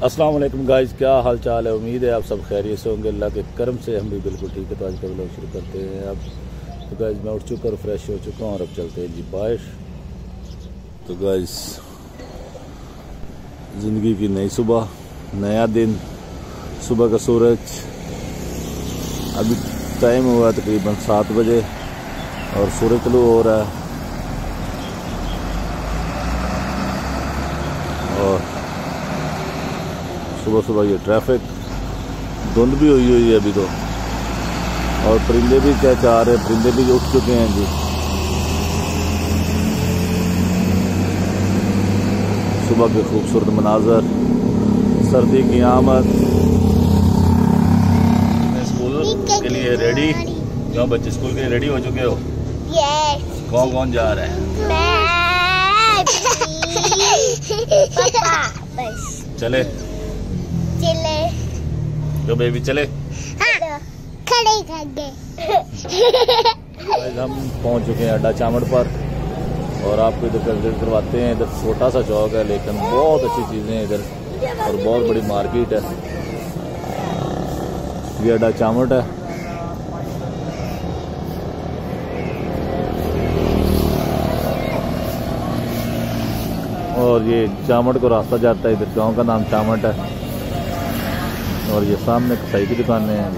السلام علیکم گائز، کیا حال چال ہے؟ امید ہے آپ سب خیریت سے ہوں گے۔ اللہ کے کرم سے ہم بھی بالکل ٹھیک ہے تو آج کا لوگ شروع کرتے ہیں اب۔ تو گائز، میں اٹھ چکا اور فریش ہو چکا ہوں اور اب چلتے ہیں جی بارش۔ تو گائز، زندگی کی نئی صبح، نیا دن۔ صبح کا سورج۔ ابھی ٹائم ہوا تقریباً سات بجے اور سورج طلوع ہو رہا ہے اور صبح صبح یہ ٹریفک دھند بھی ہوئی ہوئی ہے ابھی تو۔ اور پرندے بھی کیا چاہ رہے ہیں؟ پرندے بھی اٹھ چکے ہیں جی۔ صبح کے خوبصورت مناظر سردی کی آمد۔ اسکول کے لیے ریڈی کیوں بچے اسکول کے لیے ریڈی ہو چکے ہو. کون کون جا رہے ہیں؟ چلے۔ چلے جو بیبی چلے ہاں کھڑے کر گئے آج ہم پہنچ چکے ہیں اڈا چامڑ پر اور آپ کو ادھر وزٹ کرواتے ہیں ادھر چھوٹا سا چوک ہے لیکن بہت اچھی چیزیں ہیں ادھر اور بہت بڑی مارکیٹ ہے یہ اڈا چامٹ ہے اور یہ چامٹ کو راستہ جاتا ہے ادھر گاؤں کا نام چامٹ ہے اور یہ سامنے کسائی کی دکانیں ہیں۔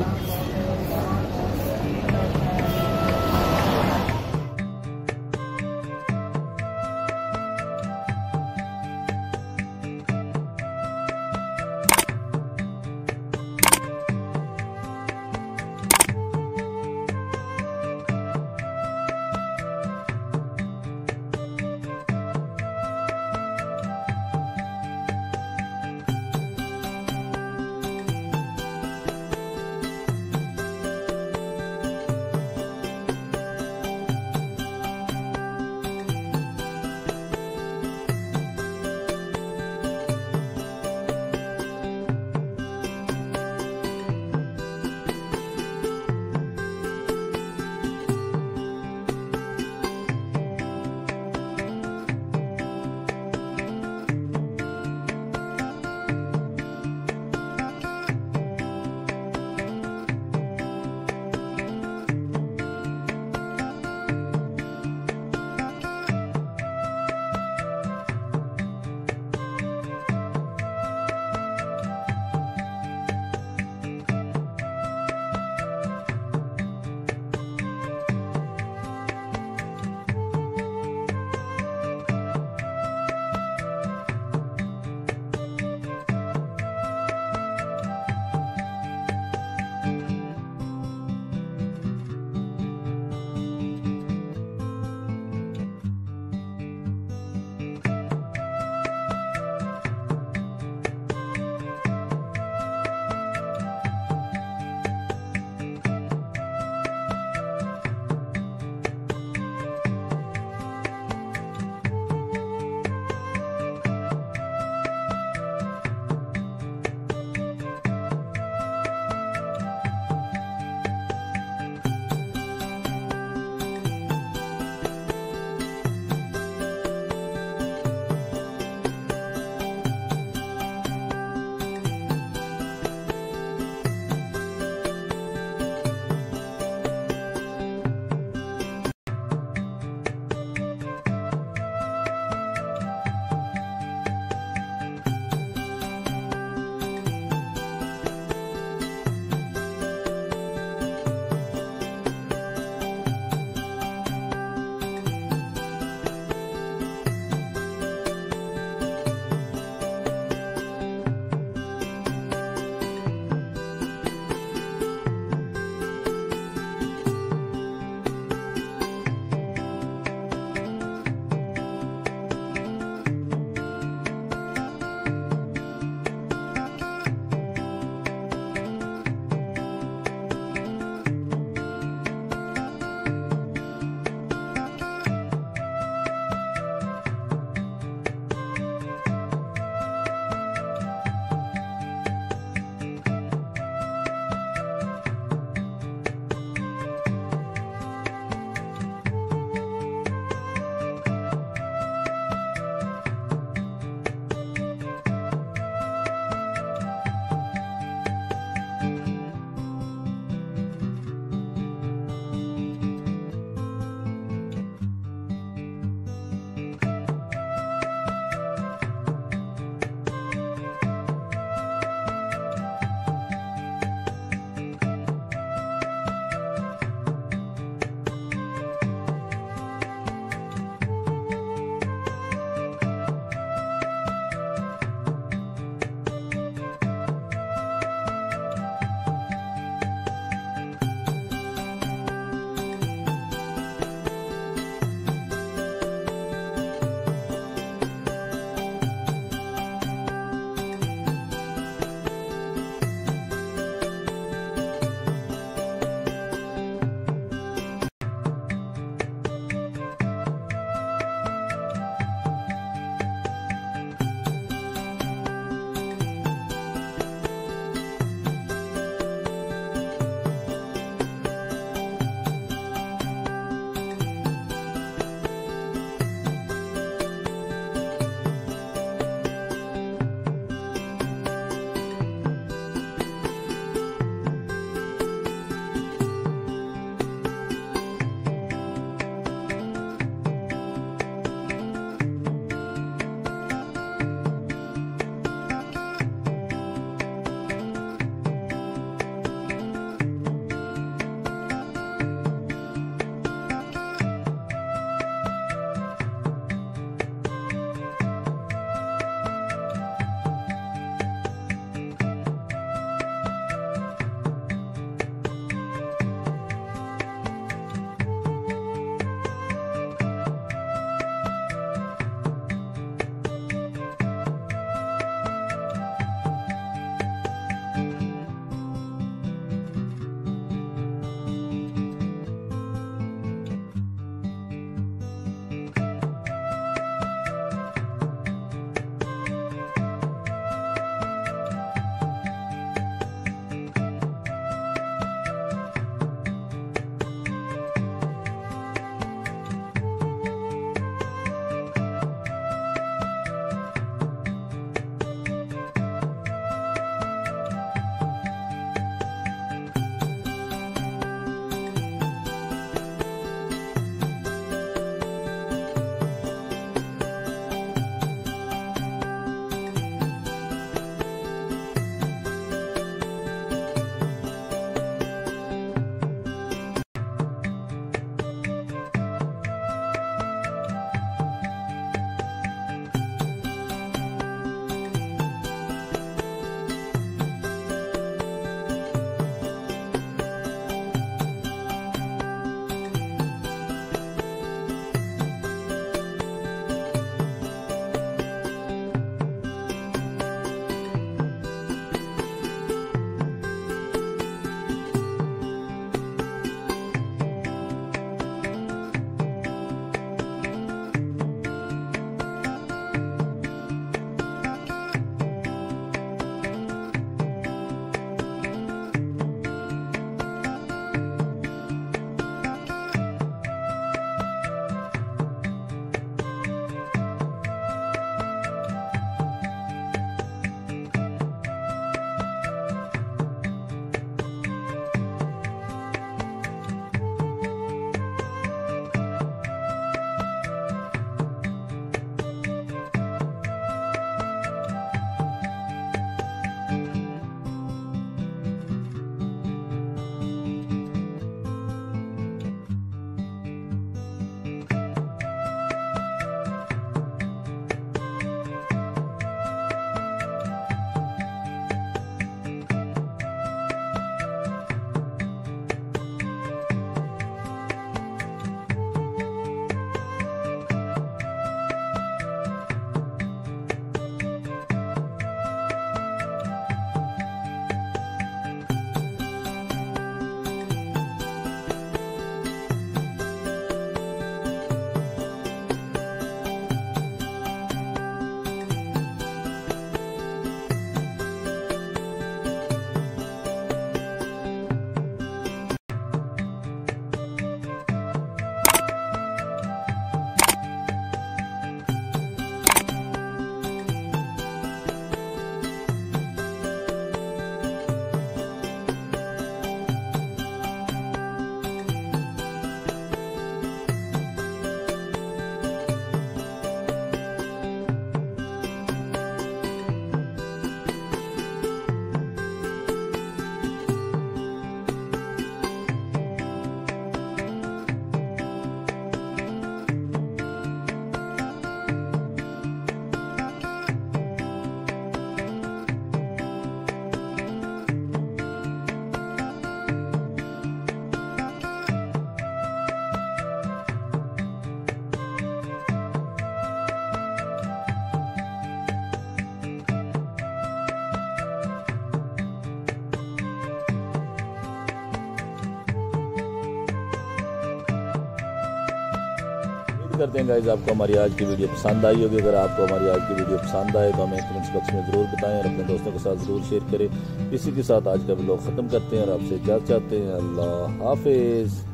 جی کرتے ہیں گائز آپ کو ہماری آج کی ویڈیو پسند آئی ہوگی. اگر آپ کو ہماری آج کی ویڈیو پسند آئے تو ہمیں کمنٹس باکس میں ضرور بتائیں اور اپنے دوستوں کے ساتھ ضرور شیئر کریں. اسی کے ساتھ آج کا ویلوگ ختم کرتے ہیں اور آپ سے اجازت چاہتے ہیں. اللہ حافظ.